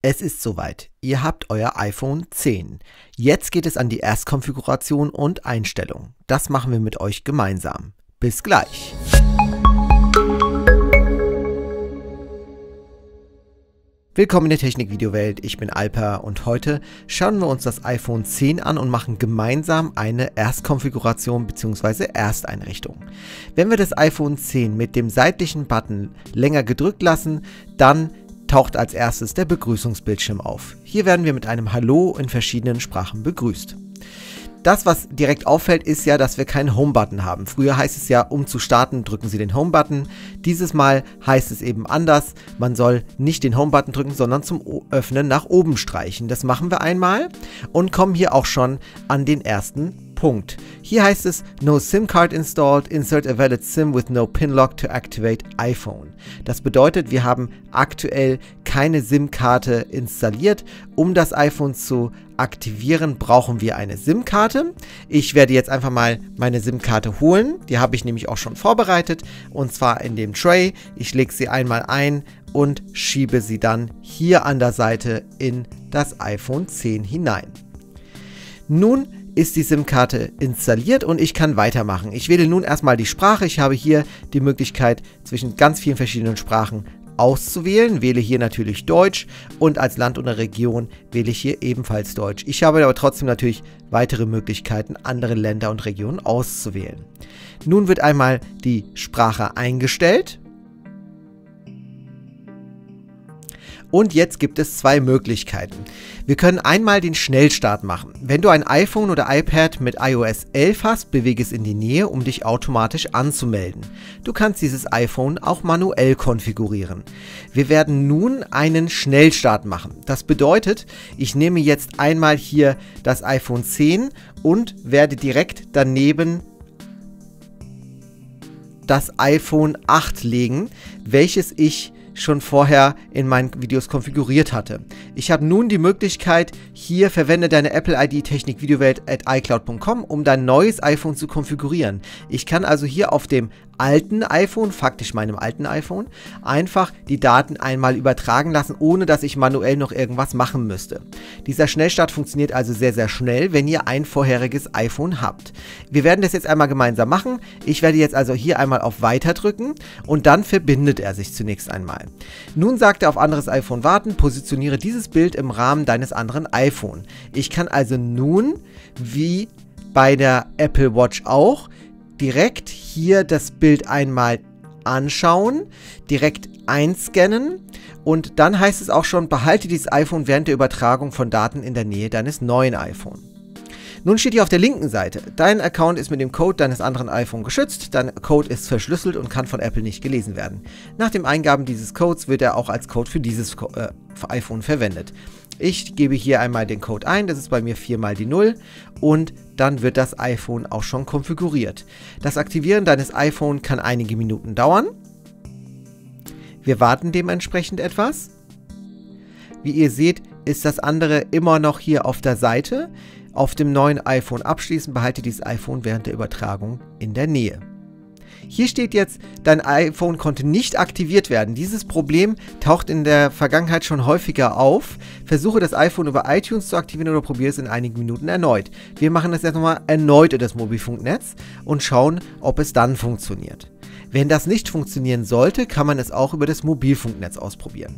Es ist soweit. Ihr habt euer iPhone 10. Jetzt geht es an die Erstkonfiguration und Einstellung. Das machen wir mit euch gemeinsam. Bis gleich. Willkommen in der Technik-Videowelt. Ich bin Alper und heute schauen wir uns das iPhone 10 an und machen gemeinsam eine Erstkonfiguration bzw. Ersteinrichtung. Wenn wir das iPhone 10 mit dem seitlichen Button länger gedrückt lassen, dann taucht als erstes der Begrüßungsbildschirm auf. Hier werden wir mit einem Hallo in verschiedenen Sprachen begrüßt. Das, was direkt auffällt, ist ja, dass wir keinen Home-Button haben. Früher heißt es ja, um zu starten, drücken Sie den Home-Button. Dieses Mal heißt es eben anders. Man soll nicht den Home-Button drücken, sondern zum Öffnen nach oben streichen. Das machen wir einmal und kommen hier auch schon an den ersten Punkt. Hier heißt es No SIM card installed, insert a valid SIM with no pin lock to activate iPhone. Das bedeutet, wir haben aktuell keine SIM-Karte installiert. Um das iPhone zu aktivieren, brauchen wir eine SIM-Karte. Ich werde jetzt einfach mal meine SIM-Karte holen. Die habe ich nämlich auch schon vorbereitet und zwar in dem Tray. Ich lege sie einmal ein und schiebe sie dann hier an der Seite in das iPhone 10 hinein. Nun ist die SIM-Karte installiert und ich kann weitermachen. Ich wähle nun erstmal die Sprache. Ich habe hier die Möglichkeit zwischen ganz vielen verschiedenen Sprachen auszuwählen. Wähle hier natürlich Deutsch und als Land oder Region wähle ich hier ebenfalls Deutsch. Ich habe aber trotzdem natürlich weitere Möglichkeiten, andere Länder und Regionen auszuwählen. Nun wird einmal die Sprache eingestellt Und jetzt gibt es zwei Möglichkeiten. Wir können einmal den Schnellstart machen. Wenn du ein iPhone oder iPad mit iOS 11 hast, bewege es in die Nähe, um dich automatisch anzumelden. Du kannst dieses iPhone auch manuell konfigurieren. Wir werden nun einen Schnellstart machen. Das bedeutet, ich nehme jetzt einmal hier das iPhone 10 und werde direkt daneben das iPhone 8 legen, welches ich schon vorher in meinen Videos konfiguriert hatte. Ich habe nun die Möglichkeit, hier verwende deine Apple ID Technik Videowelt at iCloud.com, um dein neues iPhone zu konfigurieren. Ich kann also hier auf dem alten iPhone, faktisch meinem alten iPhone, einfach die Daten einmal übertragen lassen, ohne dass ich manuell noch irgendwas machen müsste. Dieser Schnellstart funktioniert also sehr, sehr schnell, wenn ihr ein vorheriges iPhone habt. Wir werden das jetzt einmal gemeinsam machen. Ich werde jetzt also hier einmal auf Weiter drücken und dann verbindet er sich zunächst einmal. Nun sagt er auf anderes iPhone warten, positioniere dieses Bild im Rahmen deines anderen iPhone. Ich kann also nun, wie bei der Apple Watch auch, direkt hier das Bild einmal anschauen, direkt einscannen und dann heißt es auch schon, behalte dieses iPhone während der Übertragung von Daten in der Nähe deines neuen iPhone. Nun steht hier auf der linken Seite, dein Account ist mit dem Code deines anderen iPhone geschützt, dein Code ist verschlüsselt und kann von Apple nicht gelesen werden. Nach dem Eingaben dieses Codes wird er auch als Code für dieses äh, iPhone verwendet. Ich gebe hier einmal den Code ein, das ist bei mir 4 mal die 0 und dann wird das iPhone auch schon konfiguriert. Das Aktivieren deines iPhone kann einige Minuten dauern. Wir warten dementsprechend etwas. Wie ihr seht, ist das andere immer noch hier auf der Seite. Auf dem neuen iPhone abschließen, behalte dieses iPhone während der Übertragung in der Nähe. Hier steht jetzt, dein iPhone konnte nicht aktiviert werden. Dieses Problem taucht in der Vergangenheit schon häufiger auf. Versuche das iPhone über iTunes zu aktivieren oder probiere es in einigen Minuten erneut. Wir machen das jetzt nochmal erneut in das Mobilfunknetz und schauen, ob es dann funktioniert. Wenn das nicht funktionieren sollte, kann man es auch über das Mobilfunknetz ausprobieren.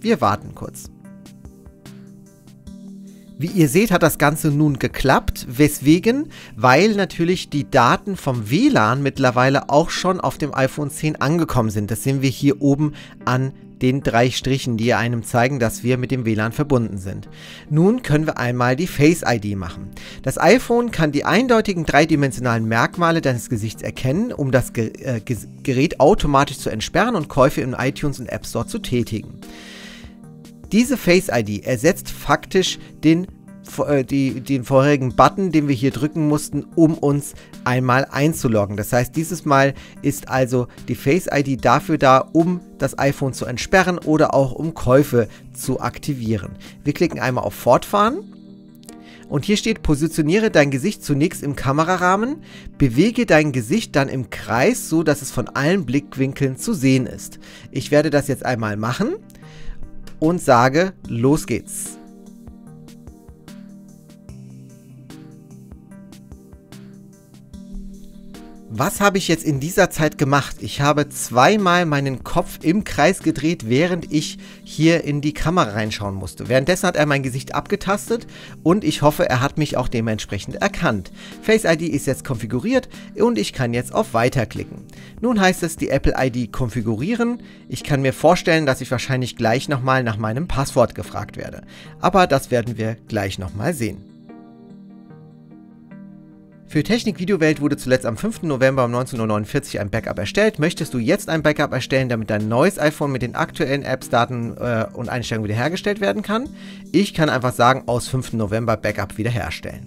Wir warten kurz. Wie ihr seht, hat das Ganze nun geklappt. Weswegen? Weil natürlich die Daten vom WLAN mittlerweile auch schon auf dem iPhone 10 angekommen sind. Das sehen wir hier oben an den drei Strichen, die einem zeigen, dass wir mit dem WLAN verbunden sind. Nun können wir einmal die Face ID machen. Das iPhone kann die eindeutigen dreidimensionalen Merkmale deines Gesichts erkennen, um das äh, Gerät automatisch zu entsperren und Käufe in iTunes und App Store zu tätigen. Diese Face ID ersetzt faktisch den, äh, die, den vorherigen Button, den wir hier drücken mussten, um uns einmal einzuloggen. Das heißt, dieses Mal ist also die Face ID dafür da, um das iPhone zu entsperren oder auch um Käufe zu aktivieren. Wir klicken einmal auf Fortfahren. Und hier steht, positioniere dein Gesicht zunächst im Kamerarahmen, bewege dein Gesicht dann im Kreis, so dass es von allen Blickwinkeln zu sehen ist. Ich werde das jetzt einmal machen und sage, los geht's. Was habe ich jetzt in dieser Zeit gemacht? Ich habe zweimal meinen Kopf im Kreis gedreht, während ich hier in die Kamera reinschauen musste. Währenddessen hat er mein Gesicht abgetastet und ich hoffe, er hat mich auch dementsprechend erkannt. Face ID ist jetzt konfiguriert und ich kann jetzt auf Weiter klicken. Nun heißt es die Apple ID konfigurieren. Ich kann mir vorstellen, dass ich wahrscheinlich gleich nochmal nach meinem Passwort gefragt werde. Aber das werden wir gleich nochmal sehen. Für Technik Videowelt wurde zuletzt am 5. November um 19.49 Uhr ein Backup erstellt. Möchtest du jetzt ein Backup erstellen, damit dein neues iPhone mit den aktuellen Apps, Daten äh, und Einstellungen wiederhergestellt werden kann? Ich kann einfach sagen, aus 5. November Backup wiederherstellen.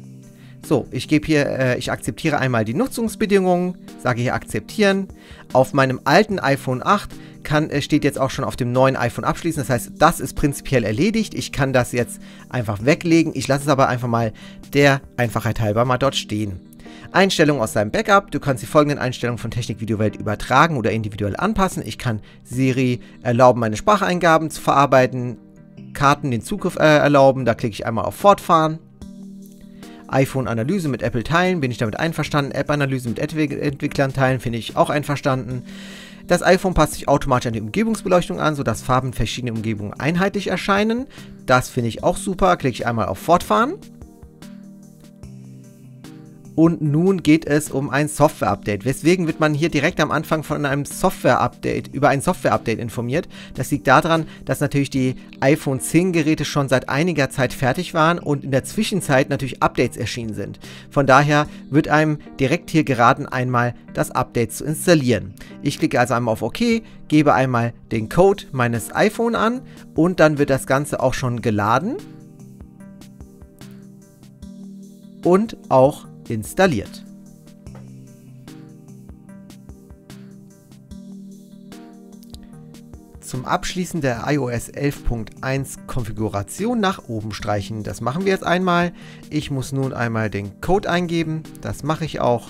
So, ich gebe hier, äh, ich akzeptiere einmal die Nutzungsbedingungen, sage hier akzeptieren. Auf meinem alten iPhone 8 kann, äh, steht jetzt auch schon auf dem neuen iPhone abschließen. Das heißt, das ist prinzipiell erledigt. Ich kann das jetzt einfach weglegen. Ich lasse es aber einfach mal der Einfachheit halber mal dort stehen. Einstellungen aus seinem Backup. Du kannst die folgenden Einstellungen von Technik Videowelt übertragen oder individuell anpassen. Ich kann Siri erlauben, meine Spracheingaben zu verarbeiten, Karten den Zugriff äh, erlauben. Da klicke ich einmal auf Fortfahren. iPhone-Analyse mit Apple teilen, bin ich damit einverstanden. App-Analyse mit Entwicklern teilen, finde ich auch einverstanden. Das iPhone passt sich automatisch an die Umgebungsbeleuchtung an, sodass Farben in verschiedenen Umgebungen einheitlich erscheinen. Das finde ich auch super. Klicke ich einmal auf Fortfahren. Und nun geht es um ein Software-Update. Weswegen wird man hier direkt am Anfang von einem Software-Update, über ein Software-Update informiert. Das liegt daran, dass natürlich die iPhone 10 Geräte schon seit einiger Zeit fertig waren und in der Zwischenzeit natürlich Updates erschienen sind. Von daher wird einem direkt hier geraten, einmal das Update zu installieren. Ich klicke also einmal auf OK, gebe einmal den Code meines iPhone an und dann wird das Ganze auch schon geladen. Und auch installiert. Zum Abschließen der iOS 11.1 Konfiguration nach oben streichen. Das machen wir jetzt einmal. Ich muss nun einmal den Code eingeben. Das mache ich auch.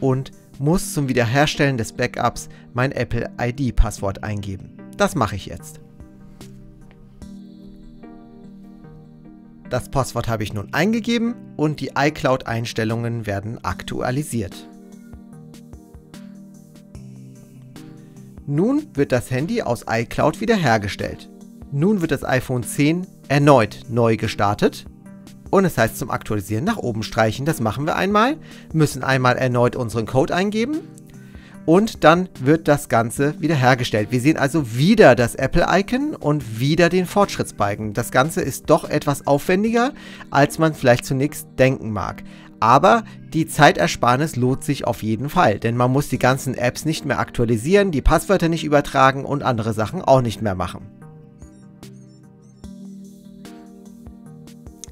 Und muss zum Wiederherstellen des Backups mein Apple ID Passwort eingeben. Das mache ich jetzt. Das Passwort habe ich nun eingegeben und die iCloud-Einstellungen werden aktualisiert. Nun wird das Handy aus iCloud wiederhergestellt. Nun wird das iPhone 10 erneut neu gestartet und es heißt zum Aktualisieren nach oben streichen. Das machen wir einmal, müssen einmal erneut unseren Code eingeben und dann wird das Ganze wiederhergestellt. Wir sehen also wieder das Apple-Icon und wieder den Fortschrittsbalken. Das Ganze ist doch etwas aufwendiger, als man vielleicht zunächst denken mag. Aber die Zeitersparnis lohnt sich auf jeden Fall, denn man muss die ganzen Apps nicht mehr aktualisieren, die Passwörter nicht übertragen und andere Sachen auch nicht mehr machen.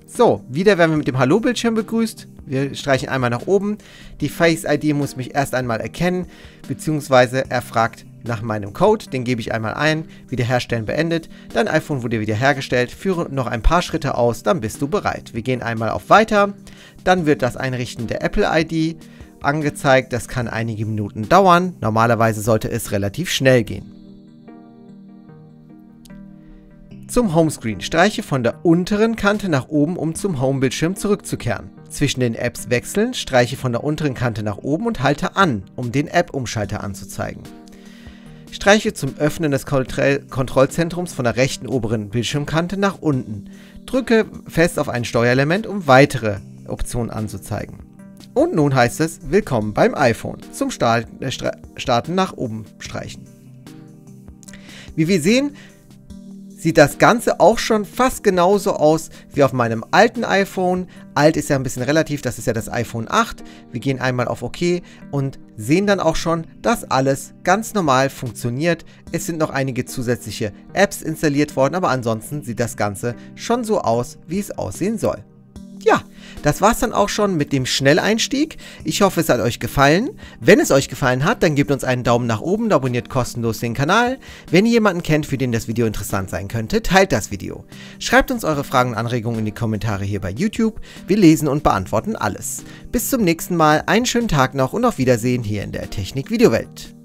So, wieder werden wir mit dem Hallo-Bildschirm begrüßt. Wir streichen einmal nach oben. Die Face-ID muss mich erst einmal erkennen, beziehungsweise er fragt nach meinem Code, den gebe ich einmal ein, Wiederherstellen beendet, dein iPhone wurde wiederhergestellt, führe noch ein paar Schritte aus, dann bist du bereit. Wir gehen einmal auf Weiter, dann wird das Einrichten der Apple ID angezeigt, das kann einige Minuten dauern, normalerweise sollte es relativ schnell gehen. Zum Homescreen. Streiche von der unteren Kante nach oben, um zum Homebildschirm zurückzukehren. Zwischen den Apps wechseln, streiche von der unteren Kante nach oben und halte an, um den App-Umschalter anzuzeigen. Streiche zum Öffnen des Kontrollzentrums von der rechten oberen Bildschirmkante nach unten. Drücke fest auf ein Steuerelement, um weitere Optionen anzuzeigen. Und nun heißt es Willkommen beim iPhone. Zum äh, Starten nach oben streichen. Wie wir sehen, sieht das Ganze auch schon fast genauso aus wie auf meinem alten iPhone. Alt ist ja ein bisschen relativ, das ist ja das iPhone 8. Wir gehen einmal auf OK und sehen dann auch schon, dass alles ganz normal funktioniert. Es sind noch einige zusätzliche Apps installiert worden, aber ansonsten sieht das Ganze schon so aus, wie es aussehen soll. Ja, das war's dann auch schon mit dem Schnelleinstieg. Ich hoffe, es hat euch gefallen. Wenn es euch gefallen hat, dann gebt uns einen Daumen nach oben, abonniert kostenlos den Kanal. Wenn ihr jemanden kennt, für den das Video interessant sein könnte, teilt das Video. Schreibt uns eure Fragen und Anregungen in die Kommentare hier bei YouTube. Wir lesen und beantworten alles. Bis zum nächsten Mal, einen schönen Tag noch und auf Wiedersehen hier in der Technik Videowelt.